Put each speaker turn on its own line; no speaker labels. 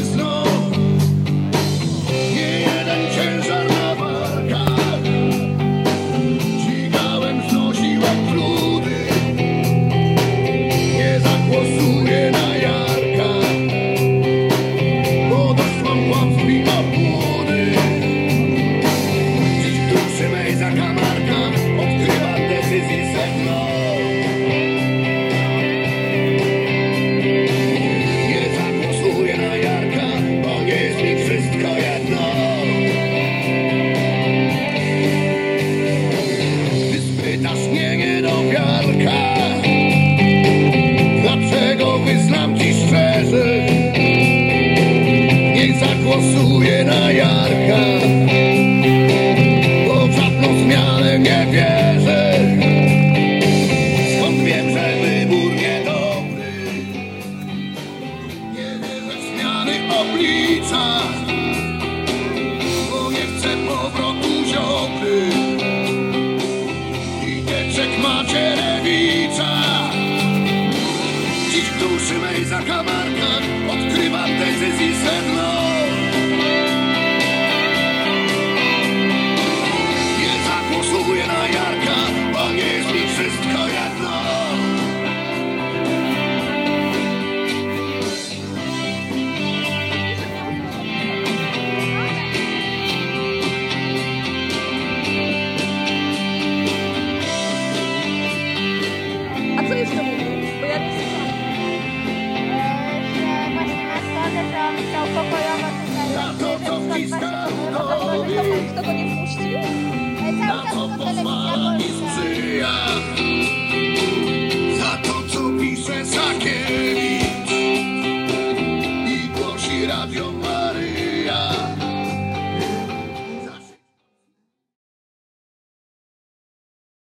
is long. głosuje na Jarka Bo w żadną zmianę nie wierzę. Skąd wiem, że wybór niedobry? Nie wierzę w zmiany oblicza. Na
to pozwala i
Za to co pisze
Sakiewicz.
I
głosi
radio